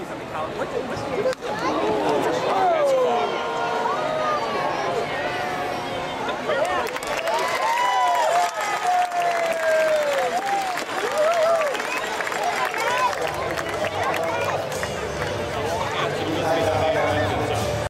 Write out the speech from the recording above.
do something college. What's, what's the